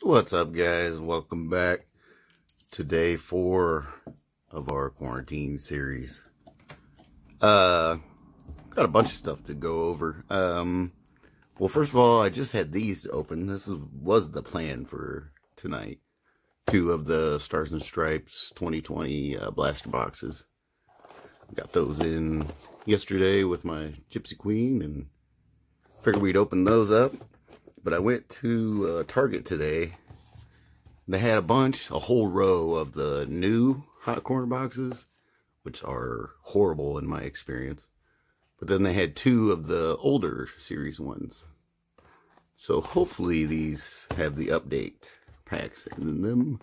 What's up, guys? Welcome back to day four of our quarantine series. Uh, got a bunch of stuff to go over. Um, well, first of all, I just had these open. This is, was the plan for tonight. Two of the Stars and Stripes 2020 uh, blaster boxes. Got those in yesterday with my Gypsy Queen and figured we'd open those up. But I went to uh, Target today. They had a bunch, a whole row of the new hot corner boxes, which are horrible in my experience. But then they had two of the older series ones. So hopefully these have the update packs in them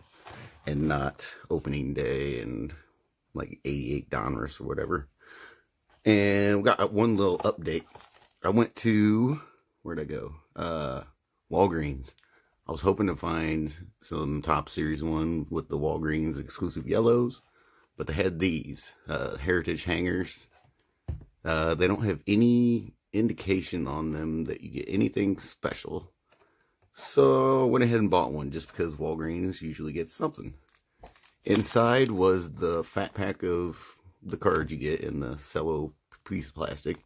and not opening day and like 88 Donruss or whatever. And we got one little update. I went to, where'd I go? Uh, Walgreens. I was hoping to find some top series one with the Walgreens exclusive yellows, but they had these uh, heritage hangers. Uh, they don't have any indication on them that you get anything special. So I went ahead and bought one just because Walgreens usually gets something. Inside was the fat pack of the cards you get in the cello piece of plastic.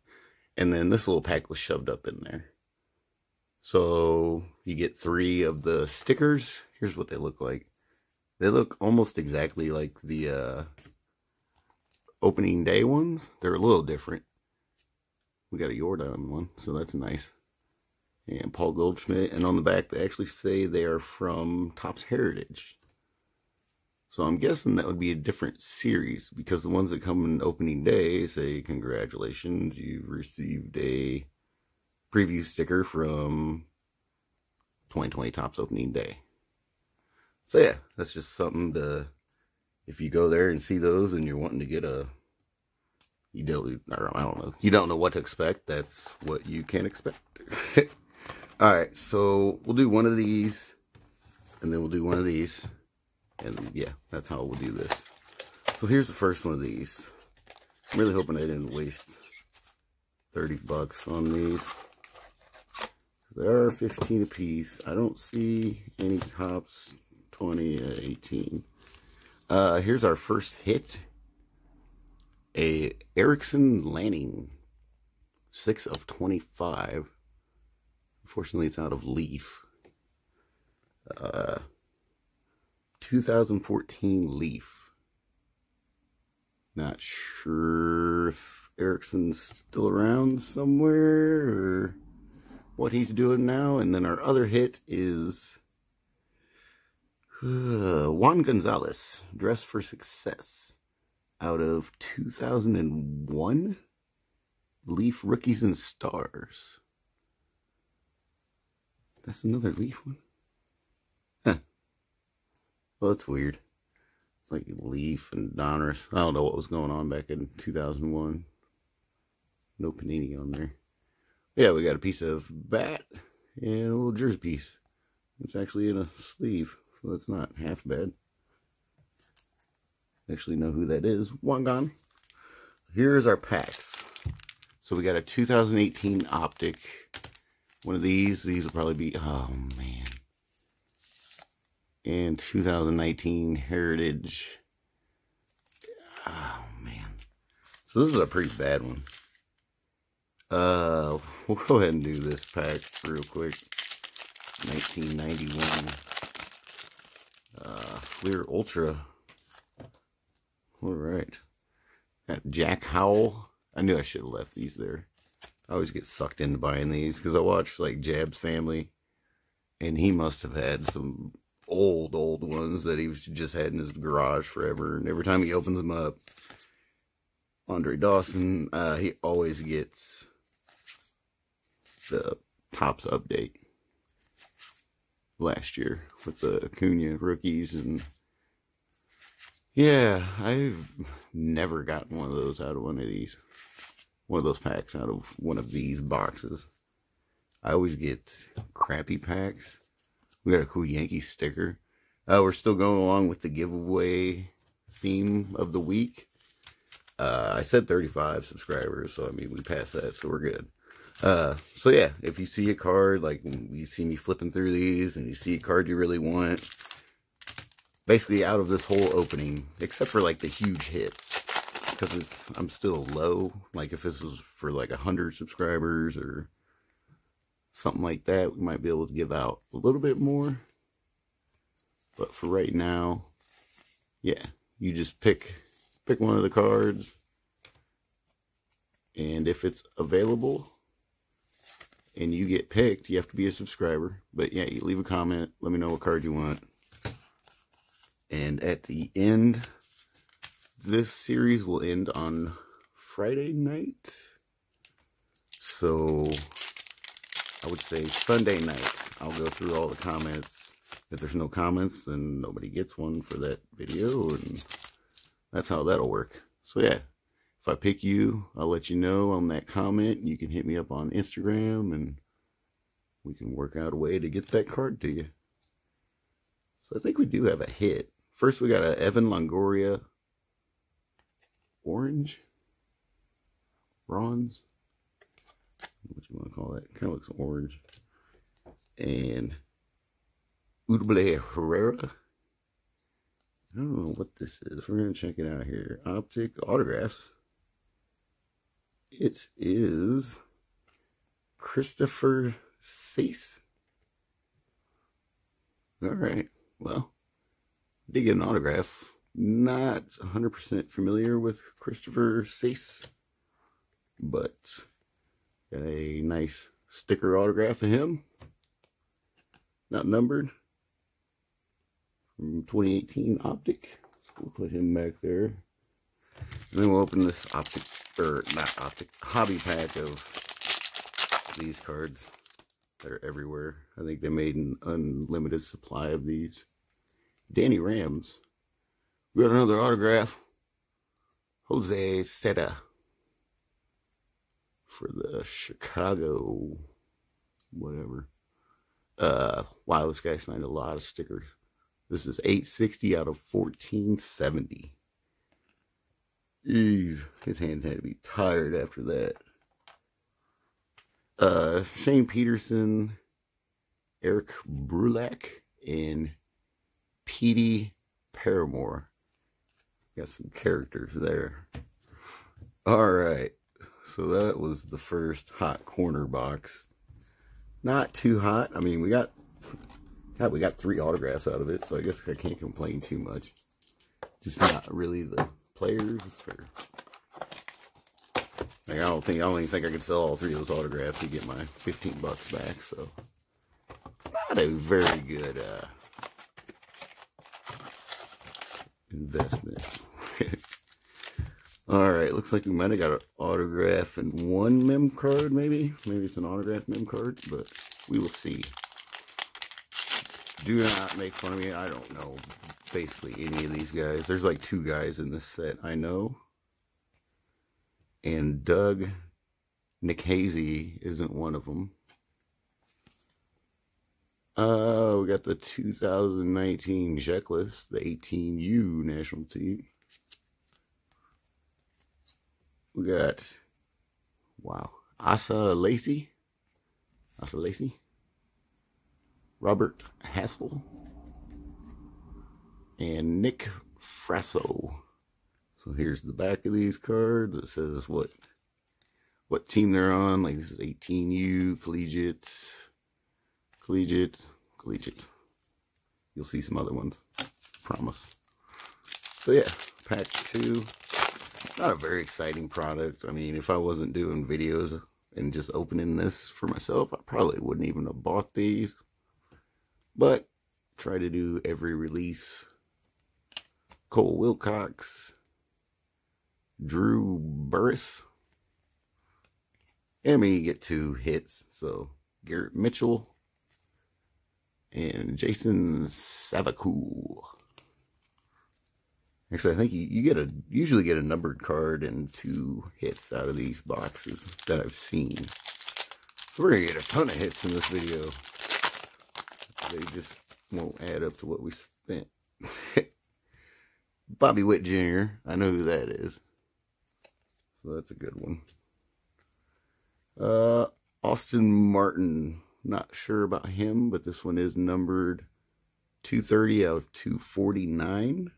And then this little pack was shoved up in there. So you get three of the stickers. Here's what they look like. They look almost exactly like the uh, opening day ones. They're a little different. We got a Jordan one, so that's nice. And Paul Goldschmidt. And on the back, they actually say they are from Topps Heritage. So I'm guessing that would be a different series because the ones that come in opening day say, congratulations, you've received a preview sticker from 2020 Topps opening day. So yeah, that's just something to, if you go there and see those and you're wanting to get a, you don't, I don't know, you don't know what to expect, that's what you can expect. All right, so we'll do one of these and then we'll do one of these. And yeah, that's how we'll do this. So here's the first one of these. I'm really hoping I didn't waste 30 bucks on these. There are 15 apiece. I don't see any Topps 2018. Uh, here's our first hit. A Erickson Lanning. 6 of 25. Unfortunately, it's out of leaf. Uh, 2014 Leaf. Not sure if Erickson's still around somewhere or what he's doing now. And then our other hit is uh, Juan Gonzalez, Dress for Success, out of 2001 Leaf Rookies and Stars. That's another Leaf one. Well, that's weird. It's like Leaf and Donruss. I don't know what was going on back in 2001. No Panini on there. Yeah, we got a piece of bat and a little jersey piece. It's actually in a sleeve, so that's not half bad. Actually know who that is. Wangan. Here's our packs. So we got a 2018 Optic. One of these. These will probably be... Oh, man And 2019 Heritage. Oh, man. So this is a pretty bad one. Uh, we'll go ahead and do this pack real quick. 1991 uh, Fleer Ultra. All right. That Jack Howell. I knew I should have left these there. I always get sucked into buying these because I watch like Jab's family, and he must have had some old, old ones that he's just had in his garage forever. And every time he opens them up, Andre Dawson, uh, he always gets the Topps update last year with the Acuna rookies. And yeah, I've never gotten one of those out of one of these. One of those packs out of one of these boxes. I always get crappy packs we got a cool Yankee sticker. Uh, we're still going along with the giveaway theme of the week. Uh, I said 35 subscribers, so I mean, we passed that, so we're good. Uh, so yeah, if you see a card, like you see me flipping through these and you see a card you really want, basically out of this whole opening, except for like the huge hits, because it's, I'm still low. Like if this was for like a hundred subscribers or something like that, we might be able to give out a little bit more. But for right now, yeah, you just pick, pick one of the cards. And if it's available, and you get picked, you have to be a subscriber. But yeah, you leave a comment. Let me know what card you want. And at the end, this series will end on Friday night. So I would say Sunday night. I'll go through all the comments. If there's no comments, then nobody gets one for that video. And that's how that'll work. So yeah, if I pick you, I'll let you know on that comment. You can hit me up on Instagram and we can work out a way to get that card to you. So I think we do have a hit. First, we got a Evan Longoria orange, bronze. What you want to call that? Kind of looks orange. And Odubel Herrera. I don't know what this is. We're going to check it out here. Optic autographs. It is Christopher Sace. All right. Well, did get an autograph. Not 100% familiar with Christopher Sace, but got a nice sticker autograph of him. Not numbered. From 2018 Optic. So we'll put him back there. And then we'll open this Optic or not optic, hobby pack of these cards that are everywhere. I think they made an unlimited supply of these. Danny Rams. We got another autograph. Jose Seta for the Chicago whatever. Uh wow, this guy signed a lot of stickers. This is 860 out of 1470. Jeez, his hands had to be tired after that. Uh, Shane Peterson, Eric Brulak, and Petey Paramore. Got some characters there. All right, so that was the first hot corner box. Not too hot. I mean, we got, God, we got three autographs out of it, so I guess I can't complain too much. Just not really the players. For, like, I don't think I don't even think I could sell all three of those autographs to get my 15 bucks back. So not a very good uh, investment. all right, looks like we might have got an autograph and one mem card, maybe. Maybe it's an autograph mem card, but we will see. Do not make fun of me. I don't know basically any of these guys. There's like two guys in this set I know. And Doug Nikhazy isn't one of them. Uh, we got the 2019 checklist, the 18U national team. We got, wow, Asa Lacy. Asa Lacy. Robert Hassell and Nick Frasso. So here's the back of these cards. It says what what team they're on. Like this is 18U, collegiate, collegiate, collegiate. You'll see some other ones. Promise. So yeah, pack two. Not a very exciting product. I mean, if I wasn't doing videos and just opening this for myself, I probably wouldn't even have bought these. But try to do every release Cole Wilcox, Drew Burris. And I mean, you get two hits. So Garrett Mitchell and Jason Savacool. Actually, I think you, you get a usually get a numbered card and two hits out of these boxes that I've seen. So we're gonna get a ton of hits in this video. They just won't add up to what we spent. Bobby Witt Jr. I know who that is. So that's a good one. Uh, Austin Martin. Not sure about him, but this one is numbered 230 out of 249.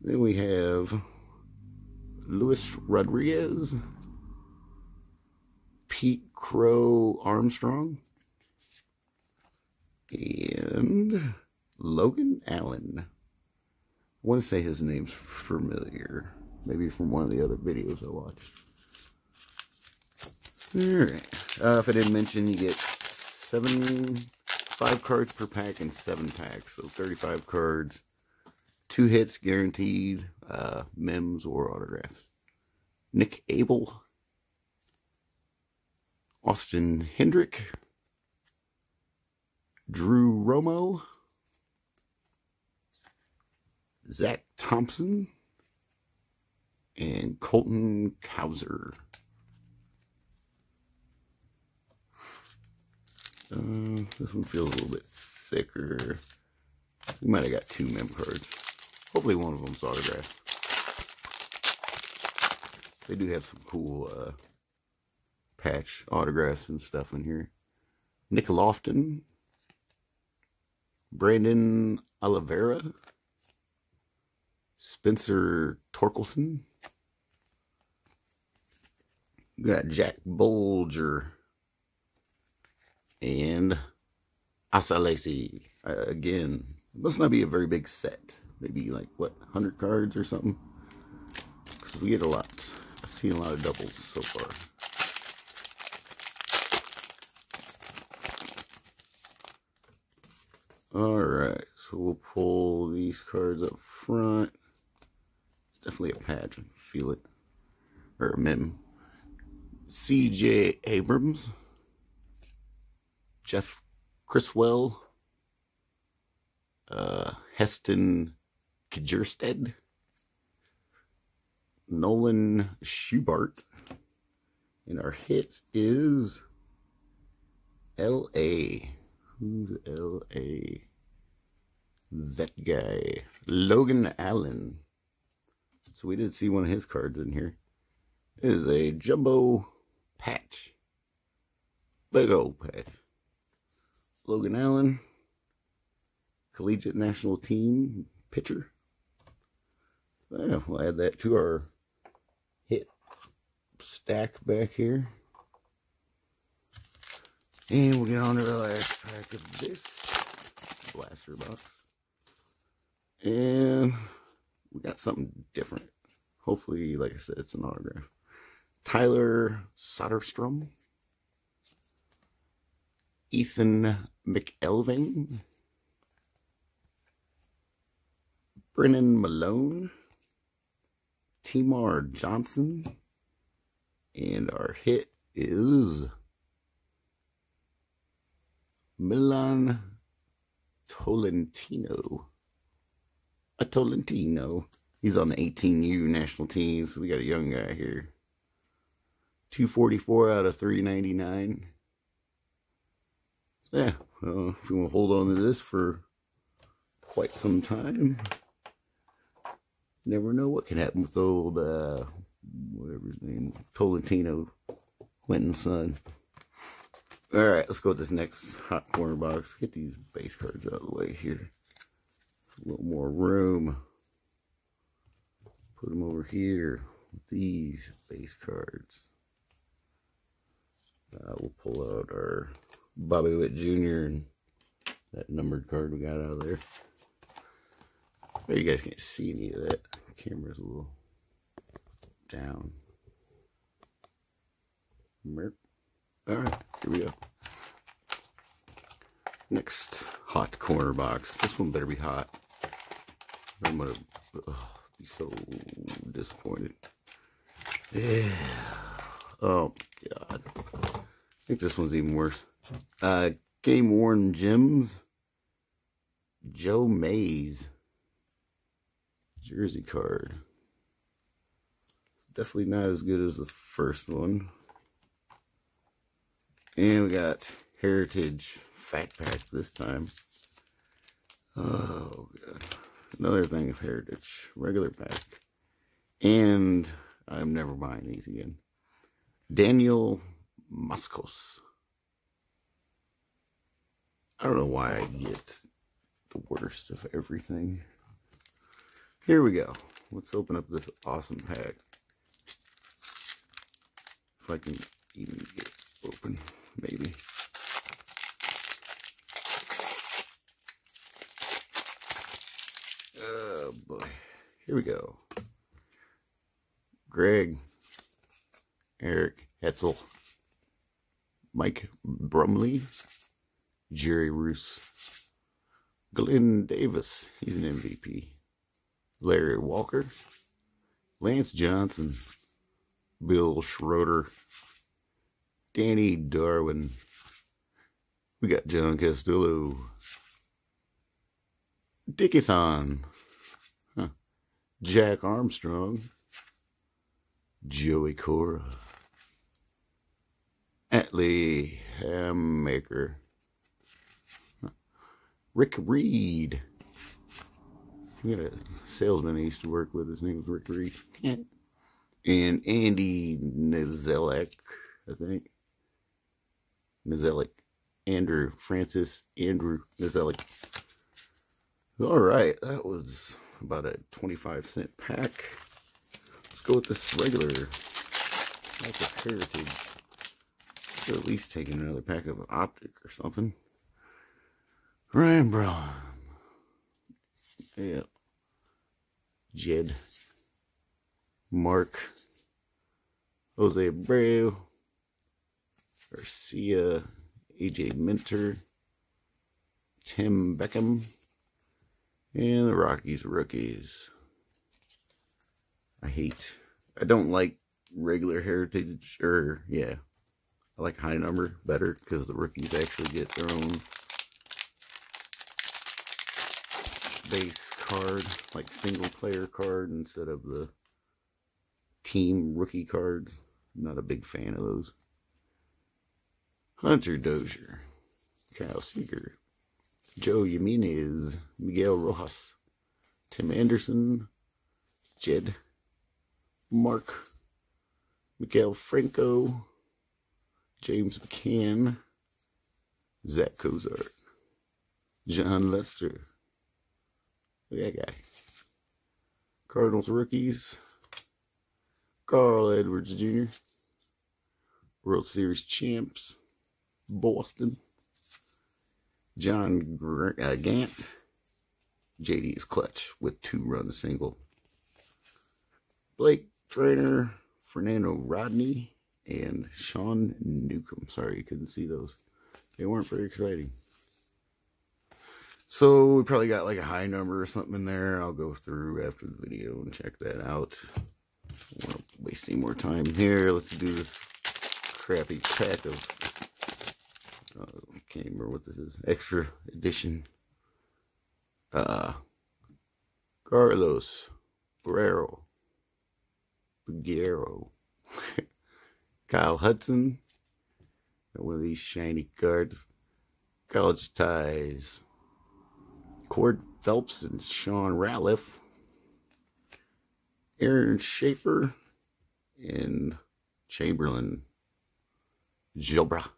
Then we have Luis Rodriguez, Pete Crow Armstrong, and Logan Allen. I want to say his name's familiar. Maybe from one of the other videos I watched. Alright. Uh, if I didn't mention, you get seven, five cards per pack and seven packs. So 35 cards. Two hits guaranteed. Uh, mems or autographs. Mick Abel. Austin Hendrick. Drew Romo. Zach Thompson and Colton Cowser. Uh, this one feels a little bit thicker. We might have got two mem cards. Hopefully one of them's autographed. They do have some cool uh, patch autographs and stuff in here. Nick Loftin. Brandon Oliveira. Spencer Torkelson. We got Jack Bulger and Asa Lacy. Uh, again, must not be a very big set. Maybe like, what, 100 cards or something? Because we get a lot. I've seen a lot of doubles so far. Alright, so we'll pull these cards up front. Definitely a patch. I feel it. Or a mem. C.J. Abrams, Jeff Criswell. uh, Heston Kjerstad, Nolan Schubart, and our hit is L.A. Who's L.A.? That guy. Logan Allen. So we did see one of his cards in here. It is a jumbo patch. Big old patch. Logan Allen, collegiate national team pitcher. Yeah, we'll add that to our hit stack back here. And we'll get on to the last pack of this blaster box. And we got something different. Hopefully, like I said, it's an autograph. Tyler Soderstrom, Ethan McElvain, Brennan Malone, Termarr Johnson, and our hit is Milan Tolentino. A Tolentino. He's on the 18U national teams. we got a young guy here. 244 out of 399. Yeah, uh, if you want to hold on to this for quite some time, never know what can happen with old, uh, whatever his name, Tolentino, Quentin's son. All right, let's go with this next hot corner box. Get these base cards out of the way here. A little more room. Put them over here with these base cards. Uh, we'll pull out our Bobby Witt Jr. and that numbered card we got out of there. You guys can't see any of that. Camera's a little down. Merp. Alright, here we go. Next hot corner box. This one better be hot. I'm gonna be so disappointed. Yeah. Oh, God I think this one's even worse. Uh, Game Worn Gems. Joe Mays. Jersey card. Definitely not as good as the first one. And we got Heritage Fat Pack this time. Oh, God. Another thing of Heritage. Regular pack. And I'm never buying these again. Daniel Moskos. I don't know why I get the worst of everything. Here we go. Let's open up this awesome pack. If I can even get open, maybe. Oh boy. Here we go. Greg, Eric Hetzel, Mike Brumley, Jerry Roos, Glenn Davis, he's an MVP, Larry Walker, Lance Johnson, Bill Schroeder, Danny Darwin, we got John Castillo, Dickie Thon. Jack Armstrong, Joey Cora, Atlee Hammaker, Rick Reed. We got a salesman I used to work with. His name was Rick Reed. and Andy Nizelek, I think. Nizelek. Andrew Francis Andrew Nizelek. All right, that was about a 25 cent pack. Let's go with this regular Heritage. Should at least take another pack of Optic or something. Ryan Braun. Yeah. Jed. Mark. Jose Abreu. Garcia. AJ Minter. Tim Beckham. And the Rockies rookies. I hate. I don't like regular heritage, or, yeah. I like high number better because the rookies actually get their own base card, like single player card instead of the team rookie cards. I'm not a big fan of those. Hunter Dozier, Kyle Seager, Joe Jimenez, Miguel Rojas, Tim Anderson, Jed, Mark, Miguel Franco, James McCann, Zach Cozart, Jon Lester, Look at that guy. Cardinals rookies. Carl Edwards Jr. World Series champs. Boston. John Gr uh, Gant. JD is clutch with two run single. Blake Treinen. Fernando Rodney. And Sean Newcomb. Sorry you couldn't see those. They weren't very exciting. So we probably got like a high number or something in there. I'll go through after the video and check that out. I won't waste any more time here. Let's do this crappy pack of, uh, can't remember what this is, extra edition. Uh, Carlos Guerrero, Guerrero, Kyle Hudson, got one of these shiny cards, college ties, Cord Phelps and Sean Ratliff, Aaron Schaefer, and Chamberlain Gilbra.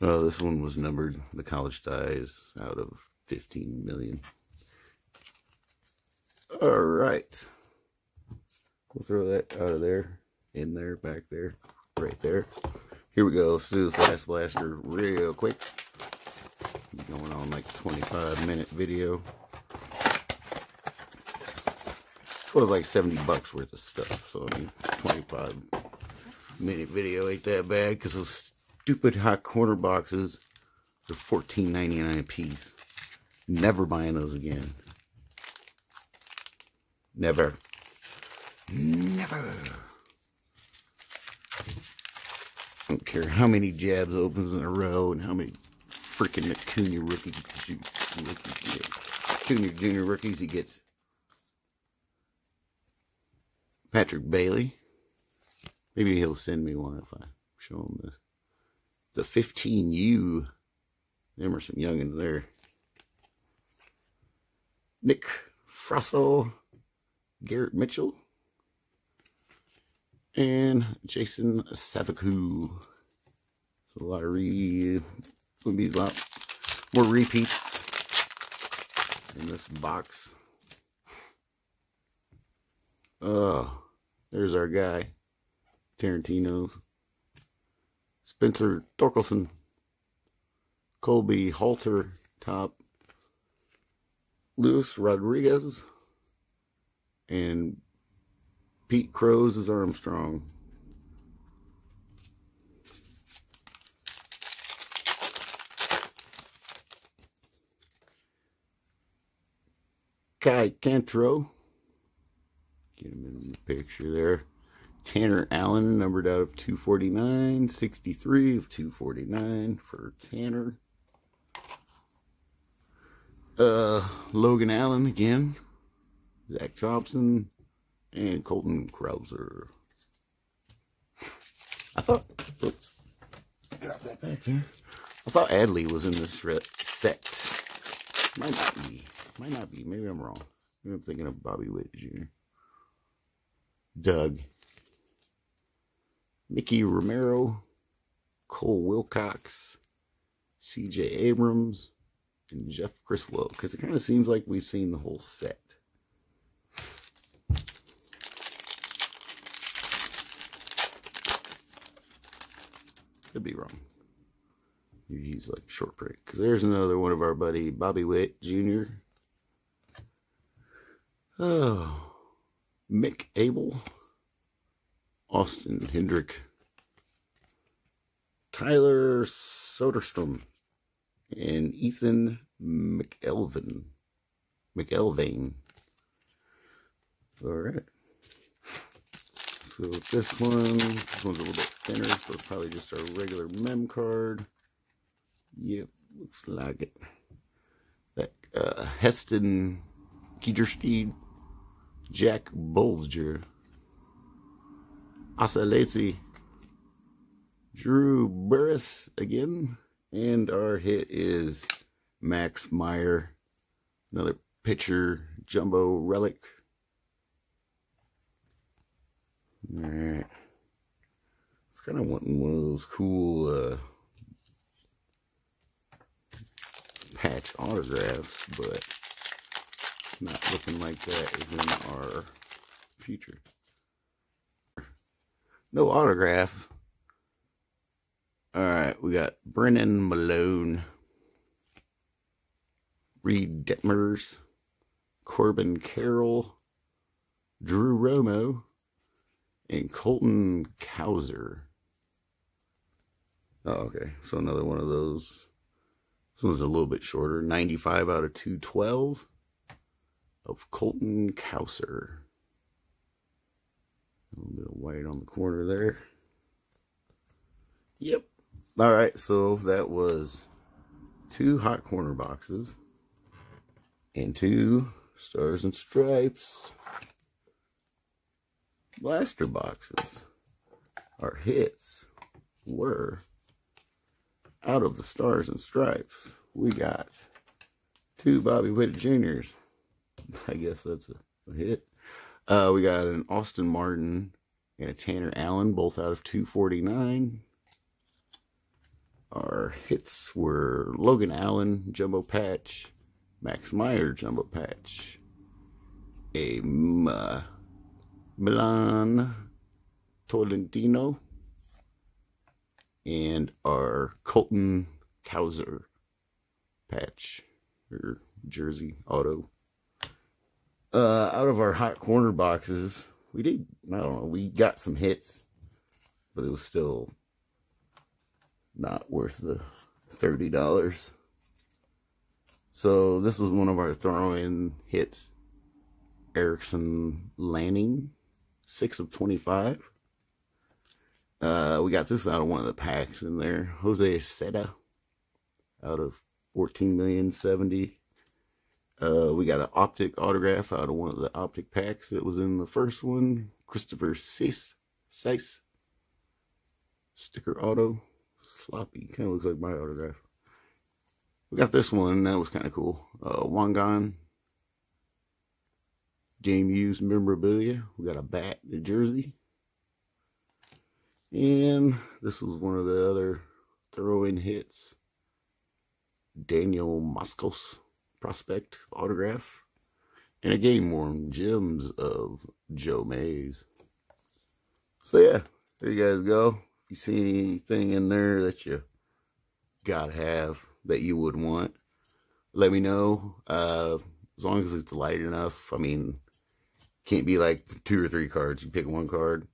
Oh, this one was numbered, the college ties, out of 15 million. All right. We'll throw that out of there, in there, back there, right there. Here we go. Let's do this last blaster real quick going on like 25 minute video. This was like 70 bucks worth of stuff. So I mean 25 minute video ain't that bad because those stupid hot corner boxes are $14.99 a piece. Never buying those again. Never. Never. I don't care how many jabs opens in a row and how many freaking Acuna rookie Acuna junior rookies he gets. Patrick Bailey. Maybe he'll send me one if I show him this. The 15U. Them are some youngins there. Nick Frasso. Garrett Mitchell. and Jason Savacool. So a lot of re, will be a lot more repeats in this box. Oh, there's our guy, Tarantino, Spencer Torkelson, Colby Halter, top, Luis Rodriguez, and Pete Crows is Armstrong. Kai Quantrill. Get him in the picture there. Tanner Allen, numbered out of 249. 63 of 249 for Tanner. Uh, Logan Allen again. Zach Thompson. And Colton Cowser. I thought, oops, drop that back there. I thought Adley was in this set. Might not be. Might not be. Maybe I'm wrong. Maybe I'm thinking of Bobby Witt Jr. Doug. Mikey Romero. Cole Wilcox. CJ Abrams. And Jeff Criswell. Because it kind of seems like we've seen the whole set. Could be wrong. He's like short print. Because there's another one of our buddy, Bobby Witt Jr. Oh, Mick Abel, Austin Hendrick, Tyler Soderstrom, and Ethan McElvin. McElvain. All right. So this one, this one's a little bit thinner, so it's probably just our regular mem card. Yep, looks like it. That uh, Heston Kjerstad Jack Bulger, Asa Lacy, Drew Burris again, and our hit is Max Meyer, another pitcher, jumbo relic. Alright. It's kind of wanting one of those cool uh, patch autographs, but not looking like that is in our future. No autograph. All right, we got Brennan Malone, Reed Detmers, Corbin Carroll, Drew Romo, and Colton Cowser. Oh, okay. So another one of those. This one's a little bit shorter. 95 out of 212 of Colton Cowser. A little bit of white on the corner there. Yep. All right, so that was two hot corner boxes and two stars and stripes blaster boxes. Our hits were out of the stars and stripes. We got two Bobby Witt Juniors. I guess that's a, a hit. Uh, we got an Austin Martin and a Tanner Allen, both out of 249. Our hits were Logan Allen, Jumbo Patch, Max Meyer, Jumbo Patch, a uh, Milan Tolentino, and our Colton Cowser patch or jersey auto uh, out of our hot corner boxes, we did, I don't know, we got some hits, but it was still not worth the $30. So this was one of our throw-in hits. Erickson Lanning, 6 of 25. Uh, we got this out of one of the packs in there. Jose Seta out of 14 million 70. Uh, we got an optic autograph out of one of the optic packs that was in the first one. Christopher Sace. Sace. Sticker auto. Sloppy. Kind of looks like my autograph. We got this one. That was kind of cool. Uh, Wangan. Game used memorabilia. We got a bat, a jersey. And this was one of the other throw-in hits. Daniel Moskos prospect autograph. And a game worn gems of Joe Mays. So yeah, there you guys go. If you see anything in there that you gotta have that you would want, let me know. Uh, as long as it's light enough. I mean, can't be like two or three cards. You pick one card.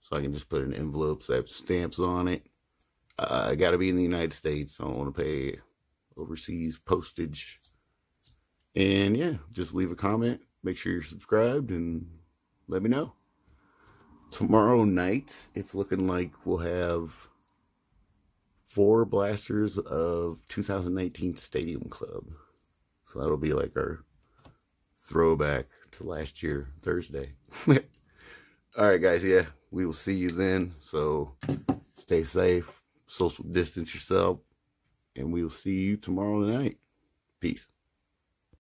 So I can just put an envelope that stamps on it. Uh, I got to be in the United States. I don't want to pay overseas postage. And yeah, just leave a comment. Make sure you're subscribed and let me know. Tomorrow night, it's looking like we'll have four blasters of 2019 Stadium Club. So that'll be like our throwback to last year, Thursday. All right, guys. Yeah, we will see you then. So stay safe, social distance yourself, and we will see you tomorrow night. Peace.